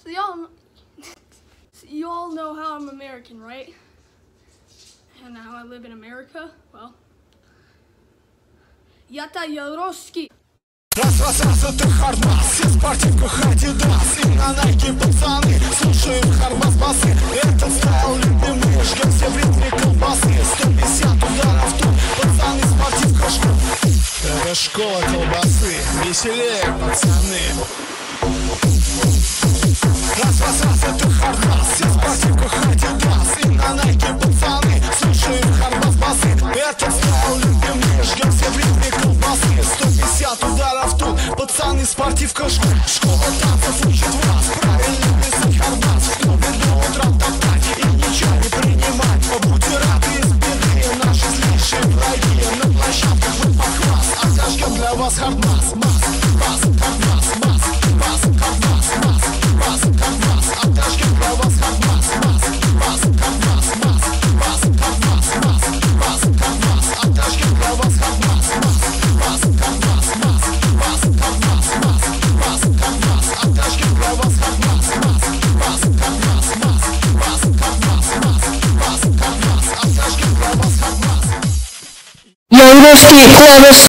So y'all, so you all know how I'm American, right? And how I live in America. Well, Yata Yaroski. Раз, раз, раз, это Хардмас Все в спортивках Адидас И на Nike пацаны Слушаем Хардмас басы Этот стайл любимый Ждем все в ритме колбасы 150 ударов тут Пацаны спортивка школ Это школа колбасы Веселее, пацаны Пацаны, спортивка школа Школа танцев учит вас Правильно писать хардас Любит до утра топтать И ничего не принимать. Будьте рады из беды Наши злейшие враги На площадках мы похвас А зажгем для вас хардмас Мас, бас, хардмас, Deus que, como